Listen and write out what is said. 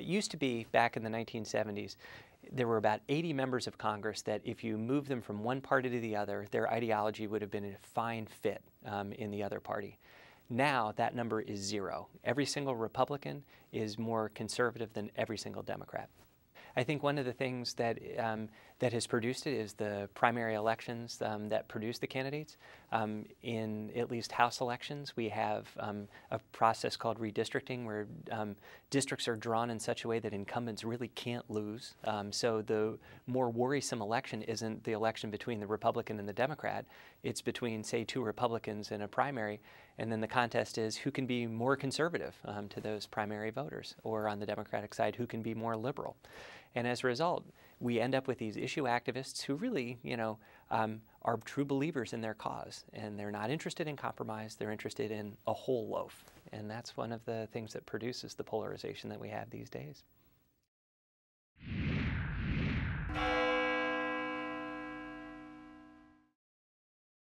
It used to be back in the 1970s, there were about 80 members of Congress that if you moved them from one party to the other, their ideology would have been a fine fit um, in the other party. Now that number is zero. Every single Republican is more conservative than every single Democrat. I think one of the things that um, that has produced it is the primary elections um, that produce the candidates. Um, in at least House elections, we have um, a process called redistricting, where um, districts are drawn in such a way that incumbents really can't lose. Um, so the more worrisome election isn't the election between the Republican and the Democrat; it's between, say, two Republicans in a primary, and then the contest is who can be more conservative to those primary voters, or on the Democratic side, who can be more liberal. And as a result, we end up with these issue activists who really, you know, um, are true believers in their cause, and they're not interested in compromise. They're interested in a whole loaf, and that's one of the things that produces the polarization that we have these days.